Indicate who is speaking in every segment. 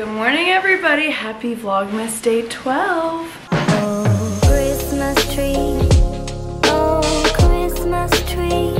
Speaker 1: Good morning everybody. Happy Vlogmas Day 12.
Speaker 2: Oh, Christmas tree. Oh, Christmas tree.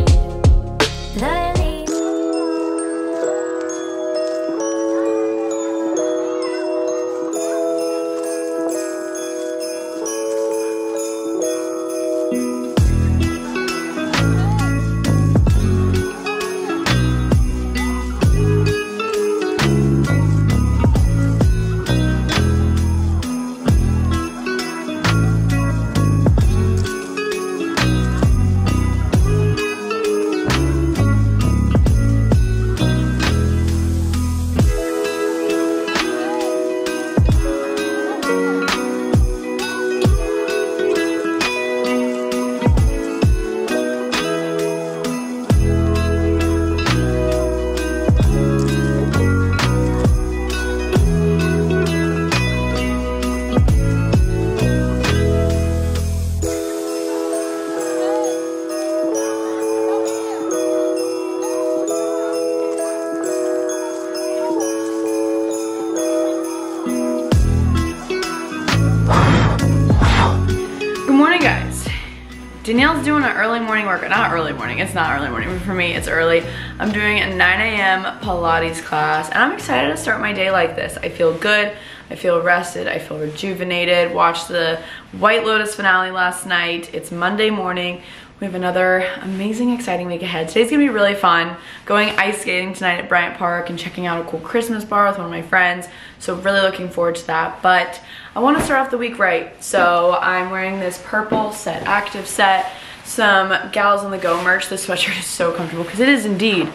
Speaker 1: Not early morning, it's not early morning, but for me it's early. I'm doing a 9 a.m. Pilates class and I'm excited to start my day like this. I feel good, I feel rested, I feel rejuvenated. Watched the White Lotus finale last night. It's Monday morning. We have another amazing, exciting week ahead. Today's gonna be really fun. Going ice skating tonight at Bryant Park and checking out a cool Christmas bar with one of my friends. So really looking forward to that. But I wanna start off the week right. So I'm wearing this purple set, active set, some Gals on the Go merch. This sweatshirt is so comfortable because it is indeed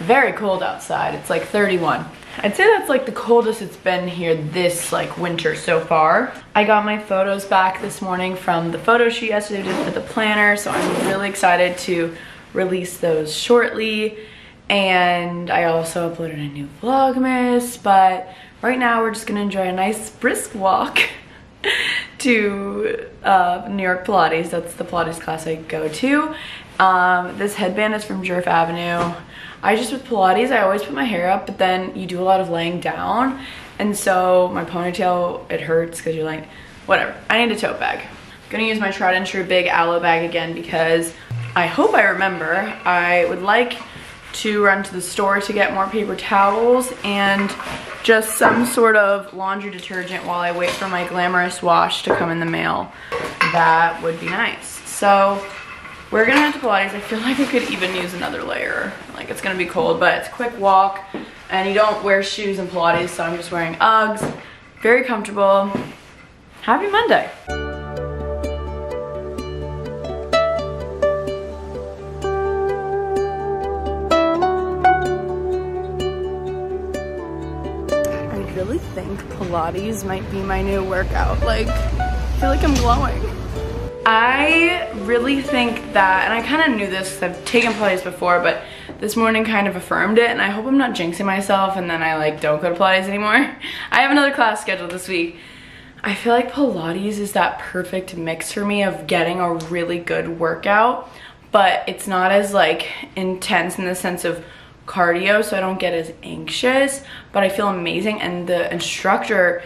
Speaker 1: very cold outside. It's like 31. I'd say that's like the coldest it's been here this like winter so far. I got my photos back this morning from the photo shoot yesterday did for the planner, so I'm really excited to release those shortly. And I also uploaded a new Vlogmas, but right now we're just gonna enjoy a nice brisk walk to uh, New York Pilates. That's the Pilates class I go to. Um, this headband is from Djerf Avenue. I just, with Pilates, I always put my hair up, but then you do a lot of laying down. And so my ponytail, it hurts because you're like, whatever. I need a tote bag. I'm gonna use my tried and true big Alo bag again because I hope I remember. I would like to run to the store to get more paper towels and just some sort of laundry detergent while I wait for my glamorous wash to come in the mail. That would be nice. So we're gonna head to Pilates. I feel like I could even use another layer. Like it's gonna be cold, but it's a quick walk and you don't wear shoes in Pilates, so I'm just wearing Uggs. Very comfortable. Happy Monday. Think Pilates might be my new workout. Like, I feel like I'm glowing. I really think that, and I kind of knew this I've taken Pilates before, but this morning kind of affirmed it, and I hope I'm not jinxing myself and then I like don't go to Pilates anymore. I have another class scheduled this week. I feel like Pilates is that perfect mix for me of getting a really good workout, but it's not as like intense in the sense of cardio, so I don't get as anxious, but I feel amazing. And the instructor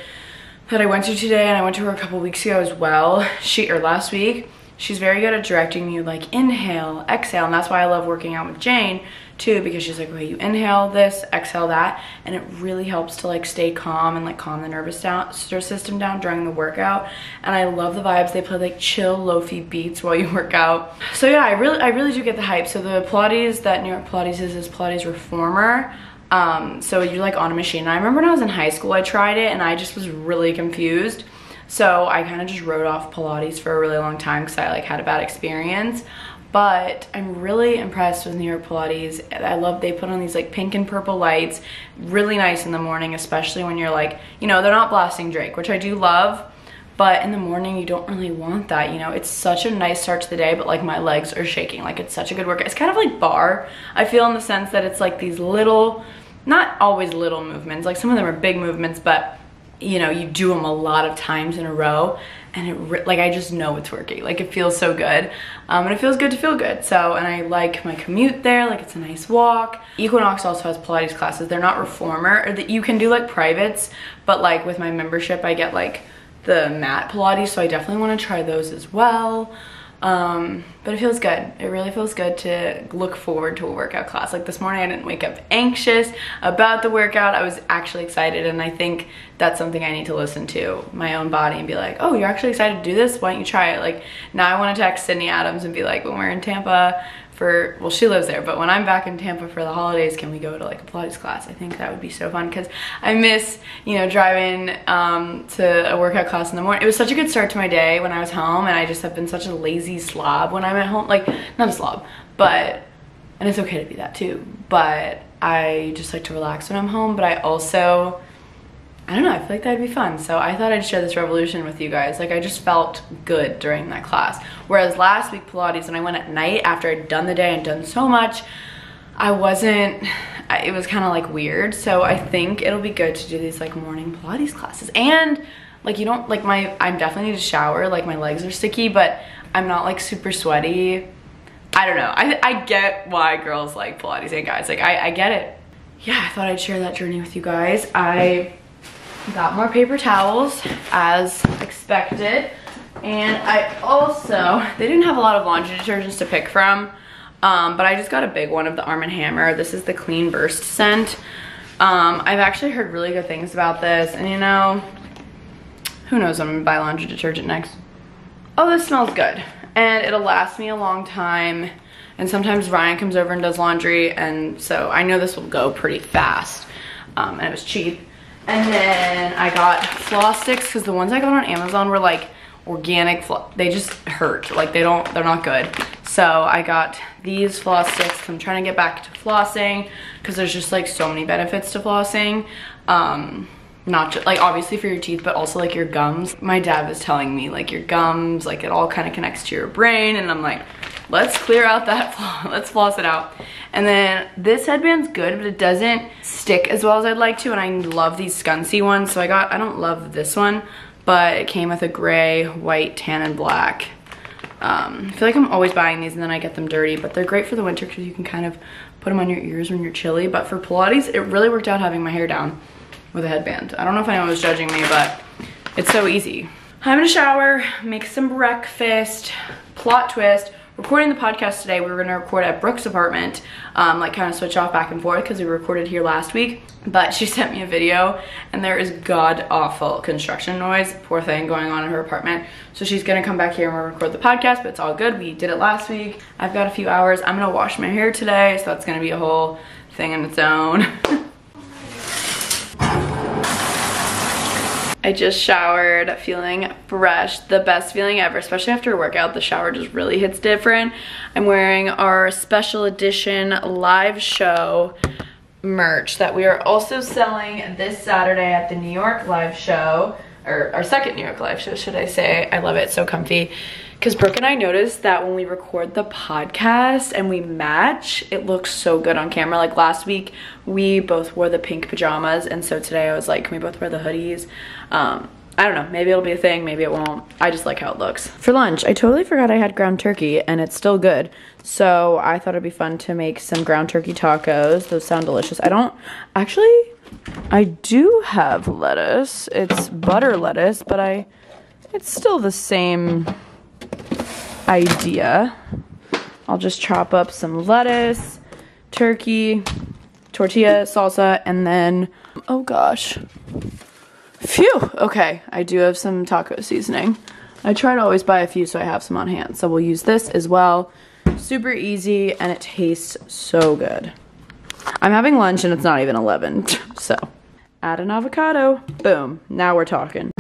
Speaker 1: that I went to today, and I went to her a couple weeks ago as well, she, or last week, she's very good at directing you like inhale, exhale, and that's why I love working out with Jane too, because she's like, okay, you inhale this, exhale that, and it really helps to like stay calm and like calm the nervous down, system down during the workout. And I love the vibes. They play like chill, lofi beats while you work out. So yeah, I really, I really do get the hype. So the Pilates that New York Pilates is, is Pilates Reformer. Um, so you're like on a machine. And I remember when I was in high school, I tried it and I just was really confused. So I kind of just wrote off Pilates for a really long time because I like had a bad experience. But I'm really impressed with New York Pilates. I love they put on these like pink and purple lights. Really nice in the morning, especially when you're like, you know, they're not blasting Drake, which I do love. But in the morning, you don't really want that, you know? It's such a nice start to the day, but like my legs are shaking. Like it's such a good workout. It's kind of like bar, I feel in the sense that it's like these little, not always little movements. Like some of them are big movements, but you know, you do them a lot of times in a row and it like I just know it's working. Like it feels so good. Um, and it feels good to feel good. So, and I like my commute there. Like it's a nice walk. Equinox also has Pilates classes. They're not reformer or that you can do like privates, but like with my membership, I get like the mat Pilates. So I definitely want to try those as well. Um, but it feels good. It really feels good to look forward to a workout class. Like this morning I didn't wake up anxious about the workout. I was actually excited and I think that's something I need to listen to my own body and be like, oh, you're actually excited to do this? Why don't you try it? Like now I want to text Sydney Adams and be like, when we're in Tampa, for, well, she lives there, but when I'm back in Tampa for the holidays, can we go to like a Pilates class? I think that would be so fun because I miss, you know, driving um, to a workout class in the morning. It was such a good start to my day when I was home and I just have been such a lazy slob when I'm at home. Like, not a slob, but, and it's okay to be that too, but I just like to relax when I'm home, but I also, I don't know, I feel like that'd be fun. So I thought I'd share this revolution with you guys. Like I just felt good during that class. Whereas last week Pilates, when I went at night after I'd done the day and done so much, I wasn't, it was kind of like weird. So I think it'll be good to do these like morning Pilates classes. And like you don't, like my, I definitely need to shower. Like my legs are sticky, but I'm not like super sweaty. I don't know. I, I get why girls like Pilates and guys. Like I, I get it. Yeah, I thought I'd share that journey with you guys. I Got more paper towels as expected. And I also, they didn't have a lot of laundry detergents to pick from, um, but I just got a big one of the Arm & Hammer. This is the Clean Burst scent. Um, I've actually heard really good things about this, and you know, who knows I'm gonna buy laundry detergent next. Oh, this smells good. And it'll last me a long time. And sometimes Ryan comes over and does laundry, and so I know this will go pretty fast. Um, and it was cheap. And then I got floss sticks because the ones I got on Amazon were like organic, floss. they just hurt. Like they don't, they're not good. So I got these floss sticks. I'm trying to get back to flossing because there's just like so many benefits to flossing. Um, not just like obviously for your teeth but also like your gums. My dad was telling me like your gums like it all kind of connects to your brain and i'm like let's clear out that flaw let's floss it out. And then this headband's good but it doesn't stick as well as i'd like to and i love these scuncy ones so i got i don't love this one but it came with a gray white tan and black. Um, I feel like I'm always buying these and then I get them dirty, but they're great for the winter because you can kind of put them on your ears when you're chilly. But for Pilates, it really worked out having my hair down with a headband. I don't know if anyone was judging me, but it's so easy. I'm gonna shower, make some breakfast, plot twist. Recording the podcast today, we were gonna record at Brooke's apartment, um, like kind of switch off back and forth because we recorded here last week. But she sent me a video and there is god awful construction noise, poor thing, going on in her apartment. So she's gonna come back here and we'll record the podcast, but it's all good. We did it last week. I've got a few hours. I'm gonna wash my hair today, so that's gonna be a whole thing in its own. I just showered feeling fresh, the best feeling ever, especially after a workout. The shower just really hits different. I'm wearing our special edition live show merch that we are also selling this Saturday at the New York live show, or our second New York live show, should I say. I love it, so comfy. Because Brooke and I noticed that when we record the podcast and we match, it looks so good on camera. Like last week, we both wore the pink pajamas. And so today I was like, can we both wear the hoodies? Um, I don't know, maybe it'll be a thing, maybe it won't. I just like how it looks. For lunch, I totally forgot I had ground turkey and it's still good. So I thought it'd be fun to make some ground turkey tacos. Those sound delicious. I don't, actually, I do have lettuce. It's butter lettuce, but I, it's still the same idea. I'll just chop up some lettuce, turkey, tortilla, salsa, and then, oh gosh. Phew, okay, I do have some taco seasoning. I try to always buy a few so I have some on hand. So we'll use this as well. Super easy and it tastes so good. I'm having lunch and it's not even 11, so add an avocado, boom, now we're talking.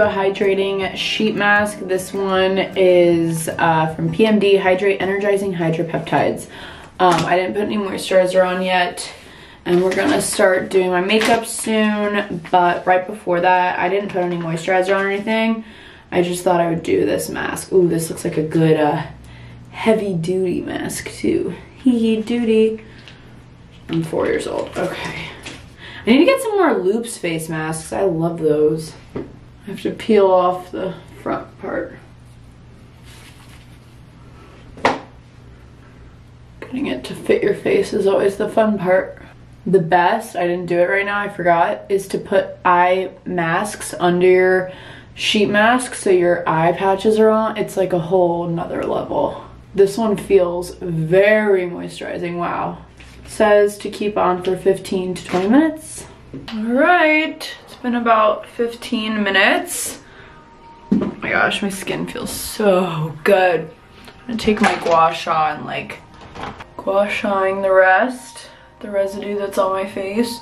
Speaker 1: A hydrating sheet mask. This one is uh, from PMD, Hydrate Energizing Hydropeptides. Um, I didn't put any moisturizer on yet and we're gonna start doing my makeup soon but right before that I didn't put any moisturizer on or anything. I just thought I would do this mask. Ooh, this looks like a good uh, heavy duty mask too. Hee duty. I'm four years old. Okay. I need to get some more loops face masks. I love those I have to peel off the front part Getting it to fit your face is always the fun part the best, I didn't do it right now, I forgot, is to put eye masks under your sheet mask so your eye patches are on. It's like a whole nother level. This one feels very moisturizing, wow. says to keep on for 15 to 20 minutes. All right, been about 15 minutes. Oh my gosh, my skin feels so good. I'm gonna take my gua sha and like gua shaing the rest the residue that's on my face.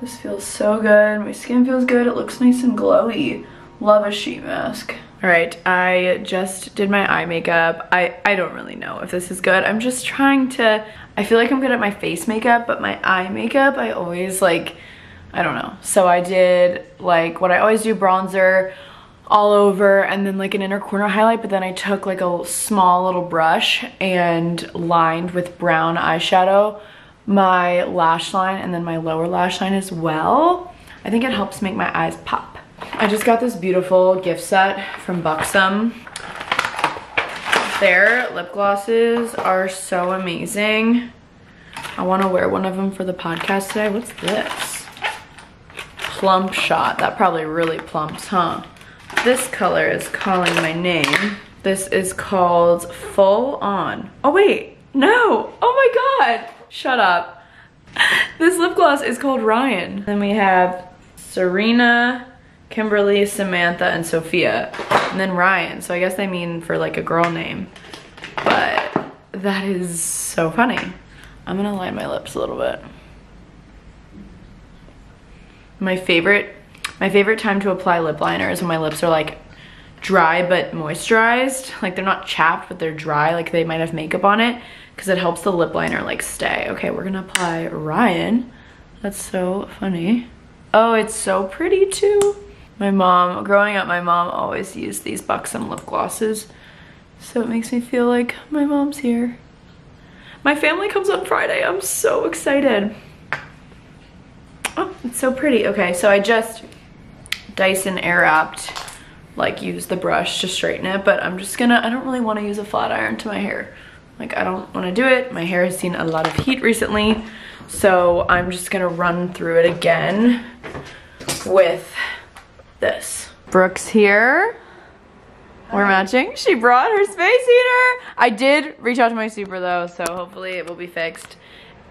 Speaker 1: This feels so good. My skin feels good. It looks nice and glowy. Love a sheet mask. All right, I just did my eye makeup. I, I don't really know if this is good. I'm just trying to, I feel like I'm good at my face makeup, but my eye makeup, I always like, I don't know. So I did like what I always do, bronzer all over and then like an inner corner highlight, but then I took like a small little brush and lined with brown eyeshadow my lash line and then my lower lash line as well. I think it helps make my eyes pop. I just got this beautiful gift set from Buxom. Their lip glosses are so amazing. I want to wear one of them for the podcast today. What's this? Plump Shot. That probably really plumps, huh? This color is calling my name. This is called Full On. Oh, wait. No. Oh, my God. Shut up. This lip gloss is called Ryan. Then we have Serena, Kimberly, Samantha, and Sophia. And then Ryan. So I guess they mean for like a girl name. But that is so funny. I'm gonna line my lips a little bit. My favorite, my favorite time to apply lip liner is when my lips are like dry but moisturized. Like they're not chapped, but they're dry. Like they might have makeup on it because it helps the lip liner like stay. Okay, we're gonna apply Ryan. That's so funny. Oh, it's so pretty too. My mom, growing up, my mom always used these Buxom lip glosses. So it makes me feel like my mom's here. My family comes on Friday. I'm so excited. Oh, it's so pretty. Okay, so I just Dyson Airwrapped, like use the brush to straighten it, but I'm just gonna, I don't really wanna use a flat iron to my hair. Like I don't wanna do it. My hair has seen a lot of heat recently. So I'm just gonna run through it again with this. Brooke's here. We're matching. She brought her space heater. I did reach out to my super though, so hopefully it will be fixed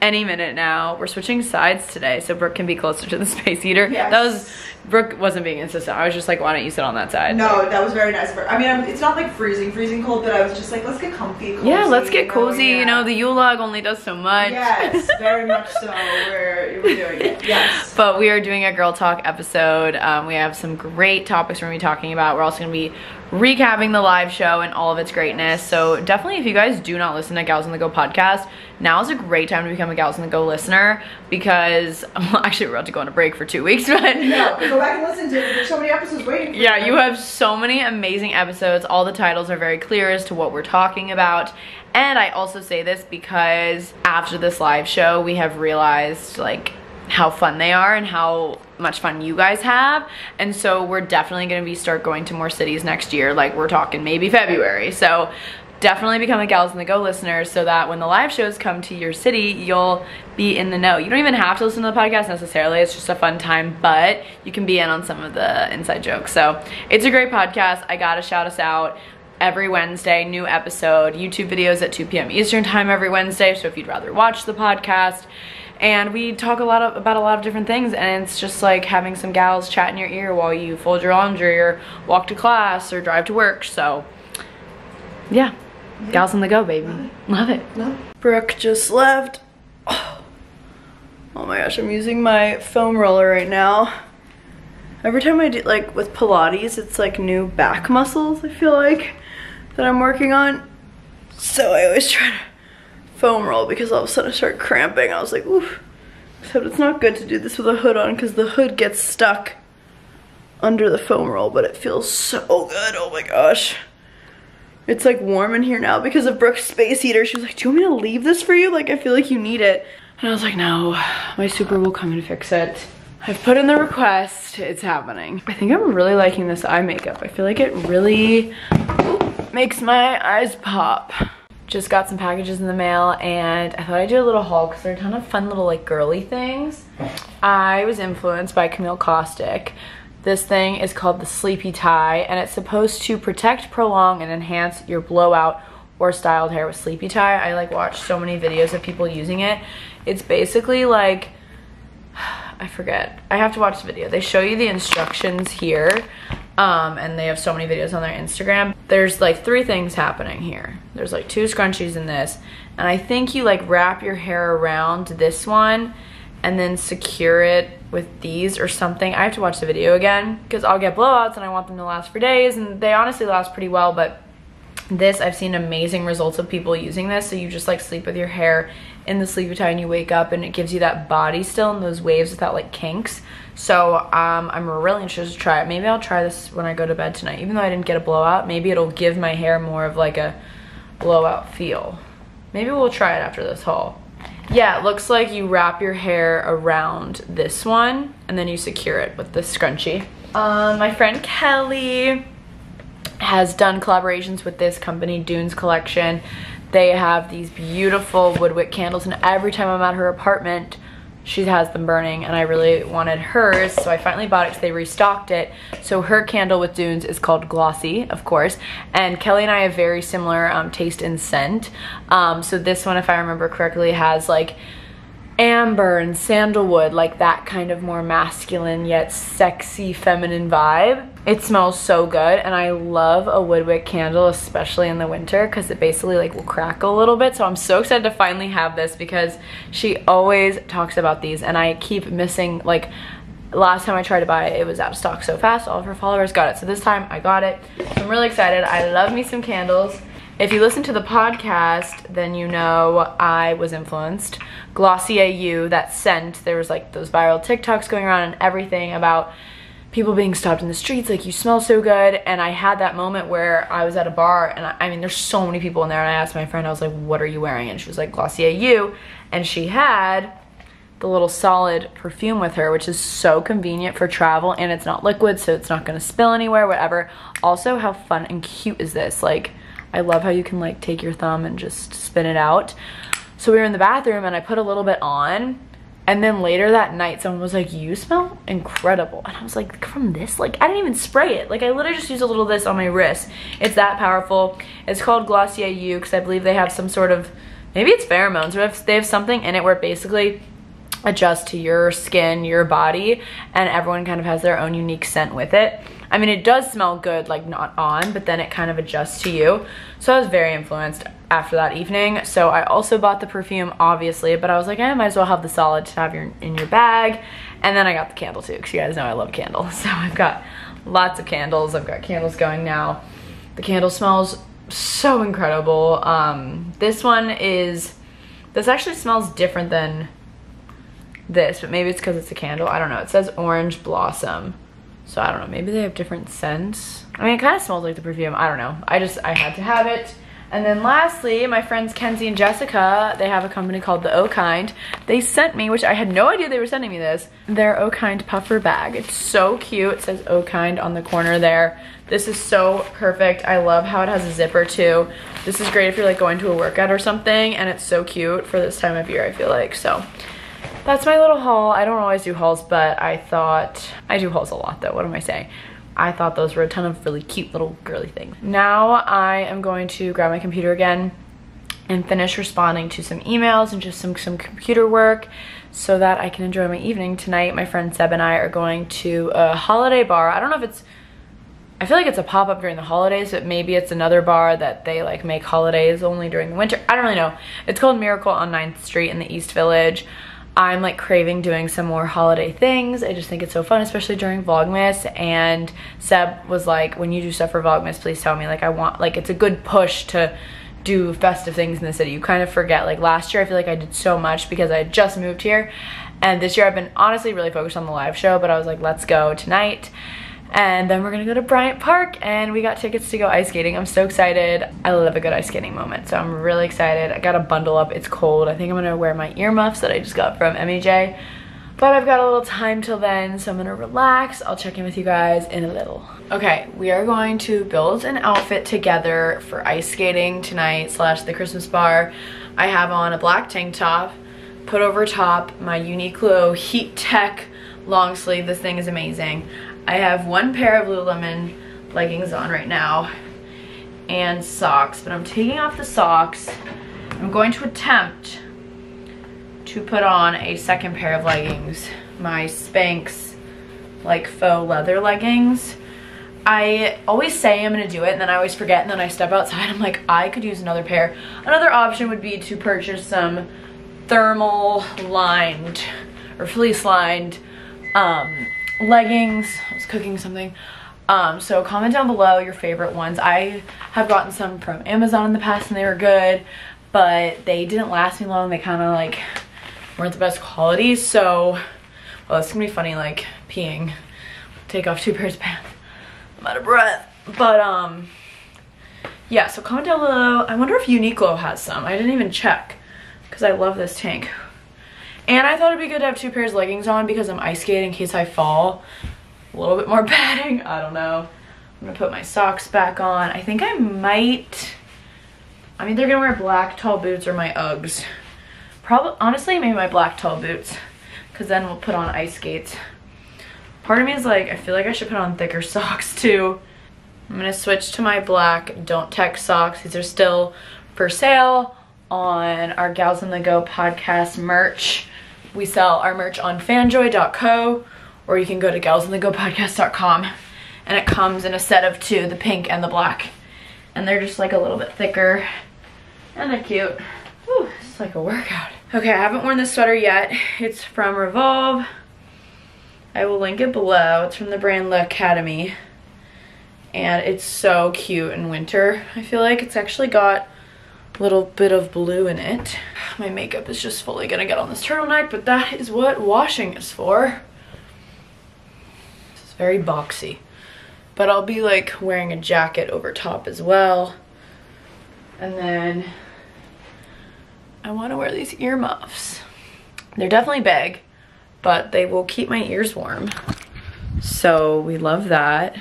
Speaker 1: any minute now. We're switching sides today so Brooke can be closer to the space heater.
Speaker 3: Yes.
Speaker 1: That was, Brooke wasn't being insistent. I was just like, why don't you sit on that side?
Speaker 3: No, that was very nice. I mean, I'm, it's not like freezing, freezing cold, but I was just like, let's get comfy. Cozy,
Speaker 1: Yeah, let's get
Speaker 3: you know,
Speaker 1: cozy. You know, the Yule log only does so much.
Speaker 3: Yes, very much so. We're, we're doing it. Yes.
Speaker 1: But we are doing a girl talk episode. Um, we have some great topics we're gonna be talking about. We're also gonna be recapping the live show and all of its greatness. So definitely, if you guys do not listen to Gals on the Go podcast, now is a great time to become a Gals on the Go listener because well, actually we're about to go on a break for two weeks, but
Speaker 3: No, go back and listen to it. There's so many episodes waiting for
Speaker 1: yeah, you have so many amazing episodes. All the titles are very clear as to what we're talking about. And I also say this because after this live show, we have realized like how fun they are and how much fun you guys have. And so we're definitely going to be start going to more cities next year. Like we're talking maybe February. So definitely become a Gals on the Go listener so that when the live shows come to your city, you'll be in the know. You don't even have to listen to the podcast necessarily. It's just a fun time, but you can be in on some of the inside jokes. So it's a great podcast. I gotta shout us out. Every Wednesday, new episode, YouTube videos at 2 p.m. Eastern time every Wednesday. So if you'd rather watch the podcast, and we talk a lot of, about a lot of different things and it's just like having some gals chat in your ear while you fold your laundry or walk to class or drive to work so yeah, gals on the go baby love it
Speaker 3: No.
Speaker 1: brooke just left oh. oh my gosh i'm using my foam roller right now Every time I do, like with Pilates, it's like new back muscles, I feel like, that I'm working on. So I always try to foam roll because all of a sudden I start cramping. I was like, oof. Except it's not good to do this with a hood on because the hood gets stuck under the foam roll, but it feels so good. Oh my gosh. It's like warm in here now because of Brooke's space heater. She was like, do you want me to leave this for you? Like, I feel like you need it. And I was like, no, my super will come and fix it. I've put in the request, it's happening. I think I'm really liking this eye makeup. I feel like it really makes my eyes pop. Just got some packages in the mail and I thought I'd do a little haul because there are a ton of fun little like girly things. I was influenced by Camille Caustic. This thing is called the Sleepy Tie and it's supposed to protect, prolong, and enhance your blowout or styled hair with Sleepy Tie. I like watched so many videos of people using it. It's basically like, I forget. I have to watch the video. They show you the instructions here um, and they have so many videos on their Instagram. There's like three things happening here. There's like two scrunchies in this and I think you like wrap your hair around this one and then secure it with these or something. I have to watch the video again because I'll get blowouts and I want them to last for days and they honestly last pretty well but this i've seen amazing results of people using this so you just like sleep with your hair in the sleepy tie and you wake up and it gives you that body still and those waves without like kinks. So um, i'm really interested to try it. Maybe i'll try this when i go to bed tonight. Even though i didn't get a blowout maybe it'll give my hair more of like a blowout feel. Maybe we'll try it after this haul. Yeah, it looks like you wrap your hair around this one and then you secure it with the scrunchie. Um, my friend Kelly has done collaborations with this company, Dunes Collection. They have these beautiful woodwick candles and every time I'm at her apartment, she has them burning and I really wanted hers so I finally bought it because they restocked it so her candle with Dunes is called Glossy of course and Kelly and I have very similar um, taste in scent um, so this one if I remember correctly has like amber and sandalwood, like that kind of more masculine yet sexy feminine vibe. It smells so good and I love a Woodwick candle, especially in the winter because it basically like will crackle a little bit. So I'm so excited to finally have this because she always talks about these and I keep missing like last time I tried to buy it, it was out of stock so fast. All of her followers got it. So this time I got it. So I'm really excited. I love me some candles. If you listen to the podcast, then you know I was influenced. Glossier You, that scent, there was like those viral TikToks going around and everything about people being stopped in the streets, like you smell so good. And I had that moment where I was at a bar and I, I mean, there's so many people in there and I asked my friend, I was like, what are you wearing? And she was like, Glossier You. And she had the little solid perfume with her, which is so convenient for travel and it's not liquid, so it's not gonna spill anywhere, whatever. Also, how fun and cute is this? Like, I love how you can like take your thumb and just spin it out. So we were in the bathroom and I put a little bit on and then later that night someone was like, you smell incredible. And I was like, from this? Like I didn't even spray it. Like I literally just used a little of this on my wrist. It's that powerful. It's called Glossier You because I believe they have some sort of, maybe it's pheromones, but they have something in it where it basically adjusts to your skin, your body, and everyone kind of has their own unique scent with it. I mean, it does smell good, like not on, but then it kind of adjusts to you. So I was very influenced after that evening. So I also bought the perfume, obviously, but I was like, I eh, might as well have the solid to have your, in your bag. And then I got the candle too, because you guys know I love candles. So I've got lots of candles. I've got candles going now. The candle smells so incredible. Um, this one is, this actually smells different than this, but maybe it's because it's a candle. I don't know. It says orange blossom. So I don't know, maybe they have different scents. I mean, it kind of smells like the perfume. I don't know. I just, I had to have it. And then lastly, my friends Kenzie and Jessica, they have a company called The O Kind. They sent me, which I had no idea they were sending me this, their O Kind puffer bag. It's so cute. It says O Kind on the corner there. This is so perfect. I love how it has a zipper too. This is great if you're like going to a workout or something and it's so cute for this time of year, I feel like. So that's my little haul. I don't always do hauls, but I thought, I do hauls a lot though, what am I saying? I thought those were a ton of really cute little girly things. Now I am going to grab my computer again and finish responding to some emails and just some, some computer work so that I can enjoy my evening. Tonight, my friend Seb and I are going to a holiday bar. I don't know if it's, I feel like it's a pop-up during the holidays, but maybe it's another bar that they like make holidays only during the winter. I don't really know. It's called Miracle on 9th Street in the East Village. I'm like craving doing some more holiday things. I just think it's so fun, especially during Vlogmas. And Seb was like, when you do stuff for Vlogmas, please tell me. Like I want, like it's a good push to do festive things in the city. You kind of forget. Like last year, I feel like I did so much because I just moved here. And this year I've been honestly really focused on the live show, but I was like, let's go tonight and then we're gonna go to Bryant Park and we got tickets to go ice skating. I'm so excited. I love a good ice skating moment, so I'm really excited. I gotta bundle up, it's cold. I think I'm gonna wear my earmuffs that I just got from MEJ, but I've got a little time till then, so I'm gonna relax. I'll check in with you guys in a little. Okay, we are going to build an outfit together for ice skating tonight slash the Christmas bar. I have on a black tank top, put over top my Uniqlo Heat Tech long sleeve. This thing is amazing. I have one pair of Lululemon leggings on right now and socks, but I'm taking off the socks. I'm going to attempt to put on a second pair of leggings, my Spanx like faux leather leggings. I always say I'm gonna do it and then I always forget and then I step outside I'm like I could use another pair. Another option would be to purchase some thermal lined or fleece lined um, leggings. I was cooking something. Um, so comment down below your favorite ones. I have gotten some from Amazon in the past and they were good, but they didn't last me long. They kind of like weren't the best quality. So, well, it's gonna be funny like peeing. Take off two pairs of pants. I'm out of breath. But, um, yeah, so comment down below. I wonder if Uniqlo has some. I didn't even check because I love this tank. And I thought it'd be good to have two pairs of leggings on because I'm ice skating in case I fall. A little bit more padding, I don't know. I'm gonna put my socks back on. I think I might, I'm either gonna wear black tall boots or my Uggs. Probably, honestly, maybe my black tall boots because then we'll put on ice skates. Part of me is like, I feel like I should put on thicker socks too. I'm gonna switch to my black Don't Tech socks. These are still for sale on our Gals on the Go podcast merch. We sell our merch on fanjoy.co or you can go to galsonthegopodcast.com and it comes in a set of two, the pink and the black. And they're just like a little bit thicker and they're cute. Whew, it's like a workout. Okay, I haven't worn this sweater yet. It's from Revolve. I will link it below. It's from the brand L'Academie. And it's so cute in winter. I feel like it's actually got little bit of blue in it. My makeup is just fully gonna get on this turtleneck, but that is what washing is for. It's very boxy. But I'll be like wearing a jacket over top as well. And then I wanna wear these earmuffs. They're definitely big, but they will keep my ears warm. So we love that.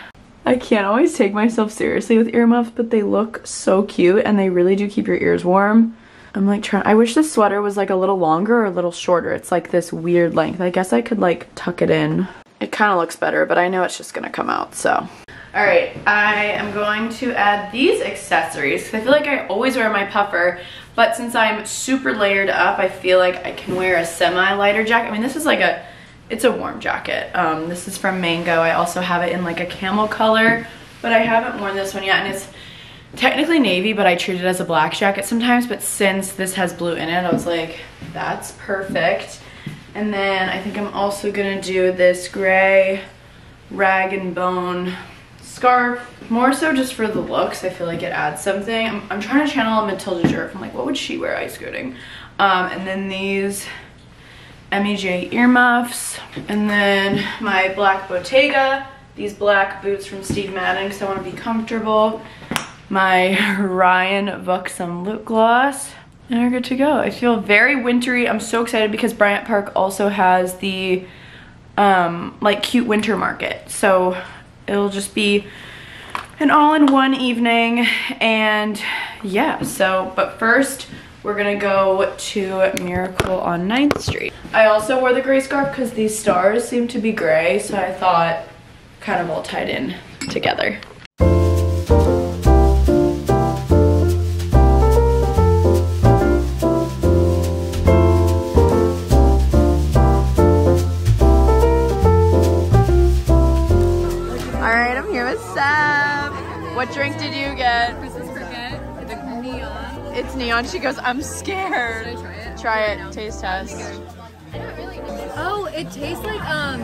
Speaker 1: I can't always take myself seriously with earmuffs, but they look so cute and they really do keep your ears warm. I'm like trying, I wish this sweater was like a little longer or a little shorter. It's like this weird length. I guess I could like tuck it in. It kind of looks better, but I know it's just gonna come out, so. All right, I am going to add these accessories. I feel like I always wear my puffer, but since I'm super layered up, I feel like I can wear a semi-lighter jacket. I mean, this is like a it's a warm jacket. Um, this is from Mango. I also have it in like a camel color, but I haven't worn this one yet. And it's technically navy, but I treat it as a black jacket sometimes. But since this has blue in it, I was like, that's perfect. And then I think I'm also gonna do this gray rag and bone scarf. More so just for the looks. I feel like it adds something. I'm, I'm trying to channel Matilda Djerf. I'm like, what would she wear ice skating? Um, and then these MEJ earmuffs, and then my black Bottega, these black boots from Steve Madden because I want to be comfortable, my Ryan Buxom lip gloss, and we're good to go. I feel very wintry. I'm so excited because Bryant Park also has the um, like cute winter market. So it'll just be an all-in-one evening and yeah, so, but first, we're gonna go to Miracle on 9th Street. I also wore the gray scarf because these stars seem to be gray, so I thought kind of all tied in together.
Speaker 4: The neon.
Speaker 1: It's neon. She goes, I'm scared.
Speaker 4: Should I try it?
Speaker 1: Try it,
Speaker 4: No.
Speaker 1: taste test.
Speaker 4: Oh, it tastes like um.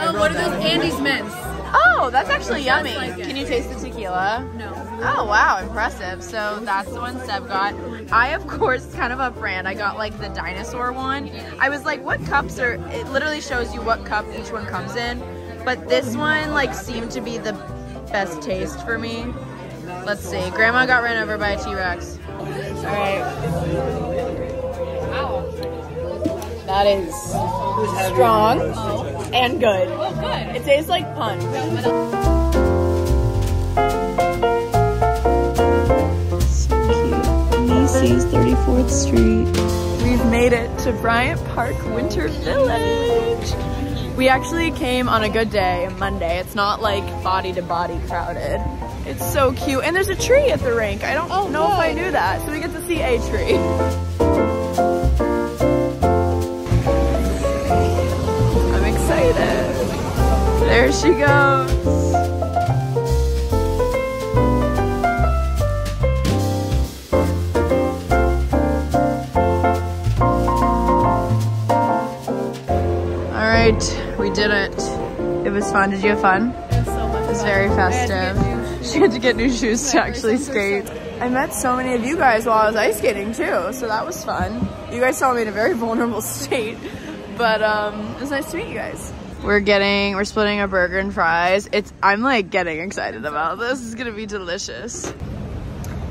Speaker 4: Oh, what are those Andes mints?
Speaker 1: Oh, that's actually yummy.
Speaker 4: like.
Speaker 1: Can you taste the tequila?
Speaker 4: No.
Speaker 1: Oh wow, impressive. So that's the one Seb got. I of course kind of a brand. I got like the dinosaur one. I was like, what cups are it literally shows you what cup each one comes in. But this one like seemed to be the best taste for me. Let's see. Grandma got ran over by a T-Rex. Alright. That is strong oh. and good. Oh, good. It tastes like punch. Uh, so cute. Macy's 34th Street. We've made it to Bryant Park Winter Village. We actually came on a good day, Monday. It's not like body to body crowded. It's so cute. And there's a tree at the rink. I don't oh, know if I knew that. So we get to see a tree. I'm excited. There she goes. All right, we did it. It was fun. Did you have fun?
Speaker 4: It was so much
Speaker 1: It was very festive. She had to get new shoes to actually skate. I met so many of you guys while I was ice skating too, so that was fun. You guys saw me in a very vulnerable state, but um, it was nice to meet you guys. We're getting, we're splitting a burger and fries. It's, I'm like getting excited about this. It's gonna be delicious.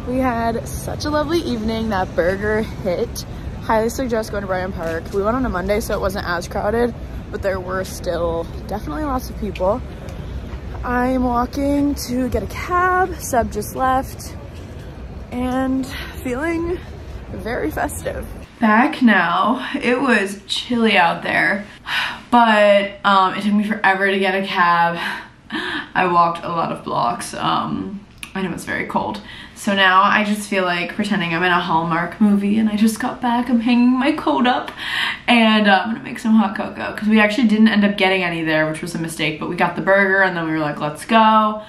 Speaker 1: We had such a lovely evening. That burger hit. Highly suggest going to Bryant Park. We went on a Monday, so it wasn't as crowded, but there were still definitely lots of people. I'm walking to get a cab. Seb just left and feeling very festive. Back now. It was chilly out there, but um, it took me forever to get a cab. I walked a lot of blocks um, and it was very cold. So now I just feel like pretending I'm in a Hallmark movie and I just got back. I'm hanging my coat up and uh, I'm gonna make some hot cocoa because we actually didn't end up getting any there, which was a mistake, but we got the burger and then we were like, let's go.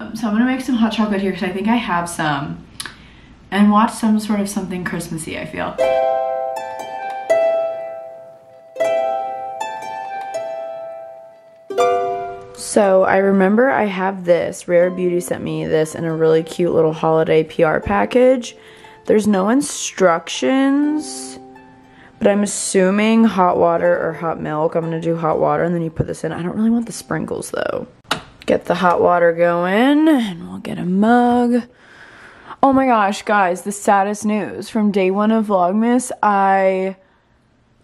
Speaker 1: Um, so I'm gonna make some hot chocolate here because I think I have some and watch some sort of something Christmassy, I feel. So I remember I have this. Rare Beauty sent me this in a really cute little holiday PR package. There's no instructions, but I'm assuming hot water or hot milk. I'm gonna do hot water and then you put this in. I don't really want the sprinkles though. Get the hot water going and we'll get a mug. Oh my gosh, guys, the saddest news from day one of Vlogmas. I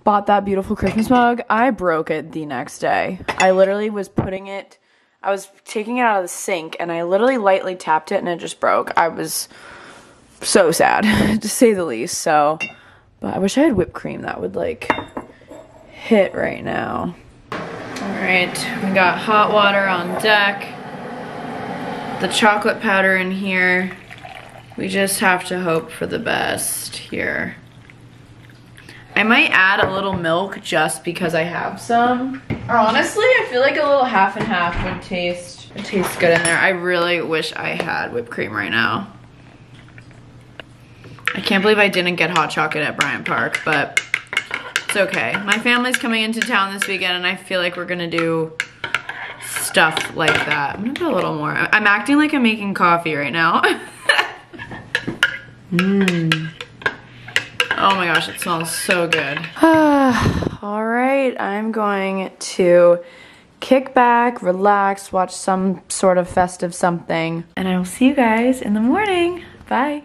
Speaker 1: bought that beautiful Christmas mug. I broke it the next day. I literally was putting it, I was taking it out of the sink and I literally lightly tapped it and it just broke. I was so sad, to say the least. So, but I wish I had whipped cream that would like hit right now. All right, we got hot water on deck. The chocolate powder in here. We just have to hope for the best here. I might add a little milk just because I have some. Honestly, I feel like a little half and half would taste taste good in there. I really wish I had whipped cream right now. I can't believe I didn't get hot chocolate at Bryant Park, but it's okay. My family's coming into town this weekend and I feel like we're gonna do stuff like that. I'm gonna put a little more. I'm acting like I'm making coffee right now. Mmm. Oh my gosh, it smells so good. All right, I'm going to kick back, relax, watch some sort of festive something, and I will see you guys in the morning. Bye.